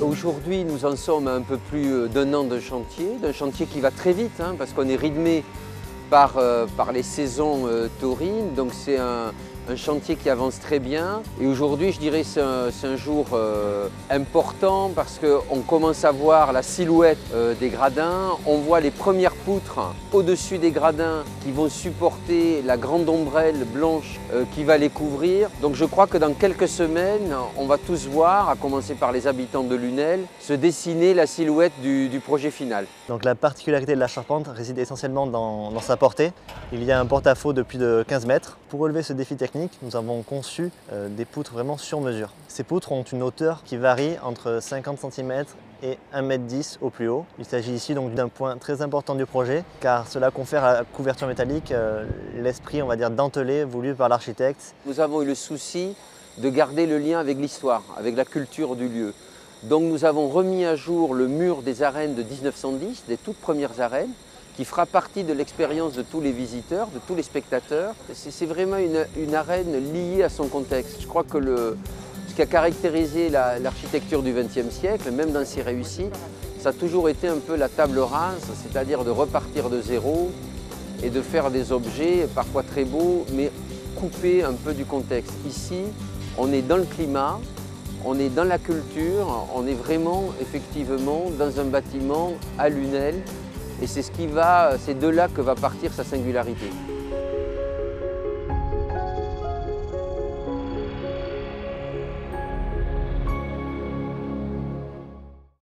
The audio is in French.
Aujourd'hui, nous en sommes à un peu plus d'un an de chantier, d'un chantier qui va très vite, hein, parce qu'on est rythmé par, euh, par les saisons euh, taurines. Donc c'est un, un chantier qui avance très bien. Et aujourd'hui, je dirais c'est un, jour euh, important parce qu'on commence à voir la silhouette euh, des gradins. On voit les premières poutres au-dessus des gradins qui vont supporter la grande ombrelle blanche euh, qui va les couvrir. Donc je crois que dans quelques semaines, on va tous voir, à commencer par les habitants de Lunel, se dessiner la silhouette du, projet final. Donc la particularité de la charpente réside essentiellement dans sa portée. Il y a un porte-à-faux de plus de 15 mètres. Pour relever ce défi technique, nous avons conçu euh, des poutres vraiment sur mesure. Ces poutres ont une hauteur qui varie entre 50 cm et 1,10 m au plus haut. Il s'agit ici donc d'un point très important du projet car cela confère à la couverture métallique euh, l'esprit on va dire dentelé voulu par l'architecte. Nous avons eu le souci de garder le lien avec l'histoire, avec la culture du lieu. Donc nous avons remis à jour le mur des arènes de 1910, des toutes premières arènes, qui fera partie de l'expérience de tous les visiteurs, de tous les spectateurs. C'est vraiment une, arène liée à son contexte. Je crois que ce qui a caractérisé l'architecture la, du XXe siècle, même dans ses réussites, ça a toujours été un peu la table rase, c'est-à-dire de repartir de zéro et de faire des objets parfois très beaux, mais coupés un peu du contexte. Ici, on est dans le climat, on est dans la culture, on est vraiment effectivement dans un bâtiment à Lunel, et va, c'est de là que va partir sa singularité.